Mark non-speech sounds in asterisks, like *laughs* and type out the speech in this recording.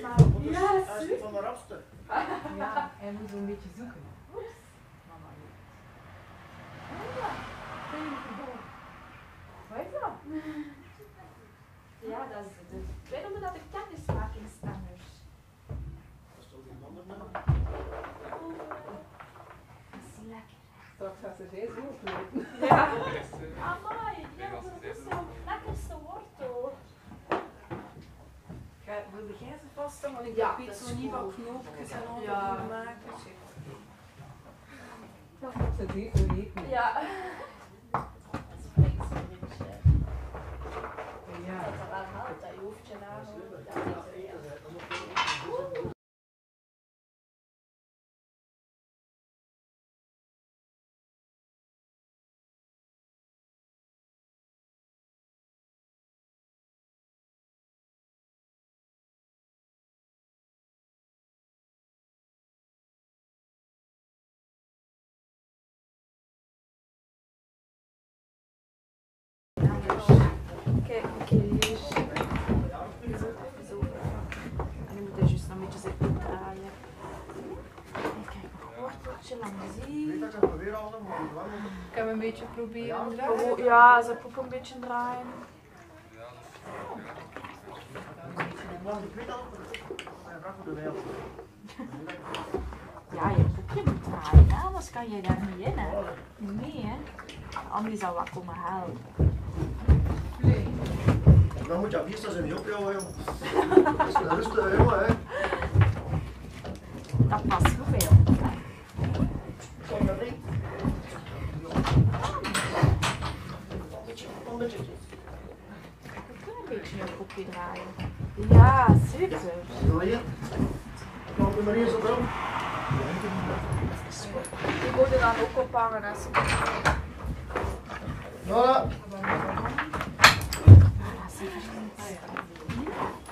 Dat ja, hij is niet van de rapste. Ja, *laughs* hij moet een beetje zoeken. Mama niet. Wat is dat? *laughs* Ja, dat is het. Ik weet omdat de kennismakingsstemmers. Dat is toch een ander nummer? Dat is lekker. Straks gaat ze steeds lopen. Ja. Amai, ja, dat is zo'n lekkerste wortel. Ga- Wilde jij ze? Want ik Ja, heb iets is zo niet wat knoopjes en al Ja. dat maken. Dat moet ze niet. Ja. Een beetje proberen draaien. Ja, ze poep een beetje draaien. Ik. Ja, je poepje moet draaien, hè, anders kan je daar niet in, hè. Nee, hè. Andy zal wat komen helpen. vamos già visto se mi rompe o eu. Questo è io, eh. Da passo vero. Sono lì. Bičinho kupinaje. Ja, sicer. To je. Dobro, Marija, zapravo. Ti godina dokopana nas. うん。